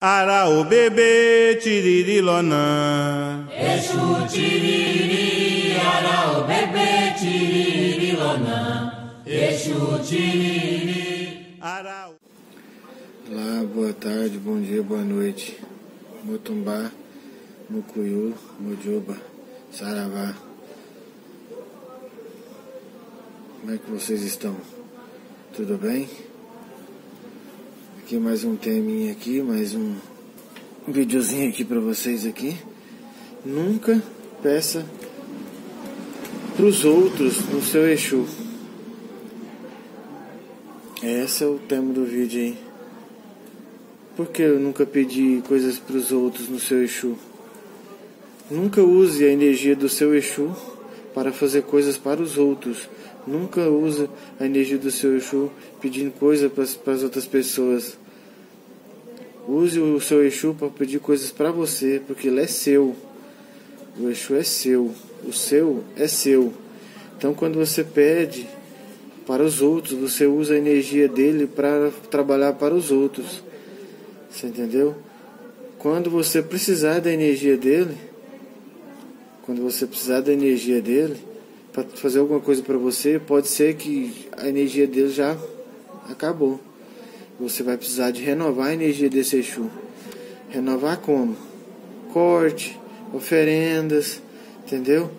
ara ò bébé tìrìrì lọ́nà. èṣù tìrìrì ara ò bébé tìrìrì lọ́nà èṣù tìrìrì. ara ò. Olá, boa tarde, bom dia, boa noite. Motumbá, Mucuyu, Mojuba, Saravá. Como é que vocês estão? Tudo bem? Aqui mais um teminha aqui, mais um videozinho aqui pra vocês aqui. Nunca peça pros outros no seu Exu. Esse é o tema do vídeo aí. Por que eu nunca pedi coisas para os outros no seu Exu? Nunca use a energia do seu Exu para fazer coisas para os outros. Nunca use a energia do seu Exu pedindo coisas para as outras pessoas. Use o seu Exu para pedir coisas para você, porque ele é seu. O Exu é seu. O seu é seu. Então, quando você pede para os outros, você usa a energia dele para trabalhar para os outros. Você entendeu? Quando você precisar da energia dele, quando você precisar da energia dele para fazer alguma coisa para você, pode ser que a energia dele já acabou. Você vai precisar de renovar a energia desse Exu. Renovar como? Corte, oferendas, entendeu?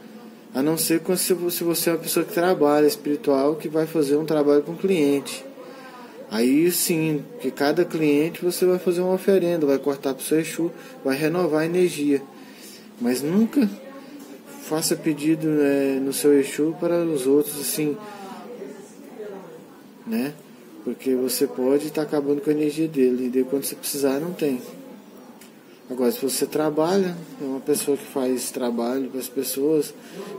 A não ser se você é uma pessoa que trabalha espiritual, que vai fazer um trabalho com cliente. Aí sim, que cada cliente você vai fazer uma oferenda, vai cortar para o seu Exu, vai renovar a energia. Mas nunca faça pedido é, no seu Exu para os outros, assim, né? Porque você pode estar tá acabando com a energia dele, e quando você precisar não tem. Agora, se você trabalha, é uma pessoa que faz trabalho para as pessoas,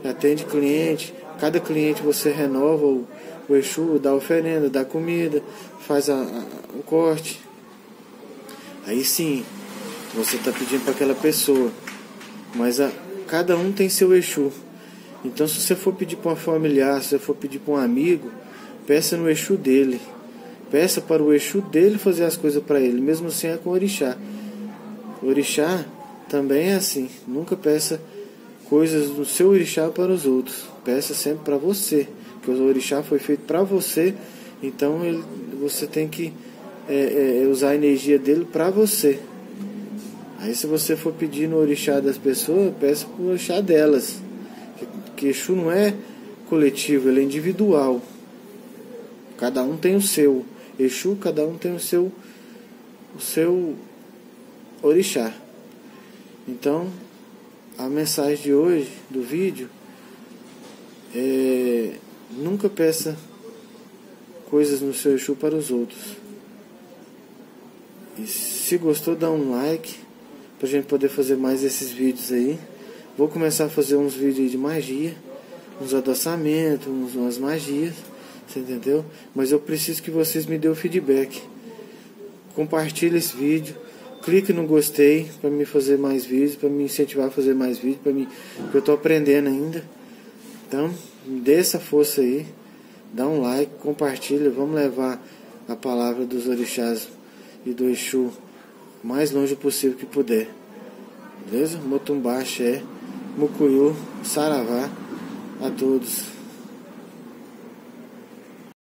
atende cliente, cada cliente você renova o, o Exu, dá oferenda, dá comida, faz a, a, o corte. Aí sim, você está pedindo para aquela pessoa. Mas a, cada um tem seu Exu. Então, se você for pedir para um familiar, se você for pedir para um amigo, peça no Exu dele. Peça para o Exu dele fazer as coisas para ele, mesmo assim é com o Orixá. O orixá também é assim. Nunca peça coisas do seu orixá para os outros. Peça sempre para você. Porque o orixá foi feito para você. Então ele, você tem que é, é, usar a energia dele para você. Aí se você for pedir no orixá das pessoas, peça para o orixá delas. Que Exu não é coletivo, ele é individual. Cada um tem o seu. Exu, cada um tem o seu o seu orixá. Então, a mensagem de hoje do vídeo é nunca peça coisas no seu Exu para os outros. E se gostou, dá um like para a gente poder fazer mais esses vídeos aí. Vou começar a fazer uns vídeos de magia, uns adoçamentos, uns, umas magias, você entendeu? Mas eu preciso que vocês me dêem o feedback. Compartilhe esse vídeo clique no gostei para me fazer mais vídeos, para me incentivar a fazer mais vídeos, para mim, porque eu estou aprendendo ainda. Então, me dê essa força aí, dá um like, compartilha, vamos levar a palavra dos orixás e do Exu mais longe possível que puder. Beleza? Motumbá, Xé, Mucuyu, Saravá, a todos.